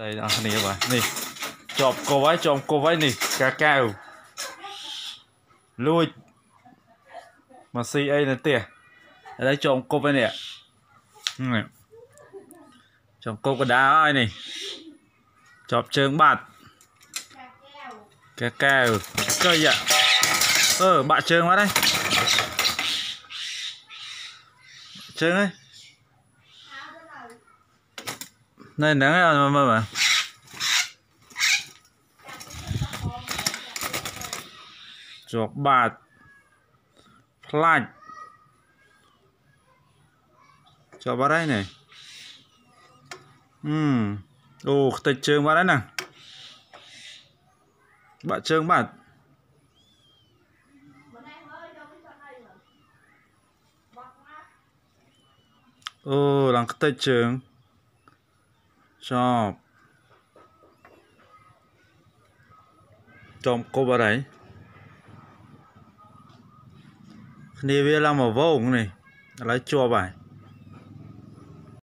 តែអ្នកគ្នាបាទនេះជាប់គប់ហើយជាប់គប់ហើយនេះកាកៅលួចមកស៊ីអីនៅផ្ទះឥឡូវជាប់គប់ហើយនេះនេះជាប់គប់កដាហើយនេះជាប់ជើងបាត់កាកៅក៏យ៉ាអឺបាក់ជើងបាត់ហើយជើងហើយ này nắng à mà mà chuột bạt. Plaj cho bà đây này. Hmm. Ừm ồ tịch trường bà đấy nè. Bạn trơn bạn ô, làng tịch trường. អឺអូខ្ទេចជើងបាត់ហើយណាបាក់ជើងបាត់អូឡើងខ្ទេចជើងជាប់ចំគប់អត់ហើយគ្នាវាឡើងមកវងនេះឥឡូវជាប់ហើយ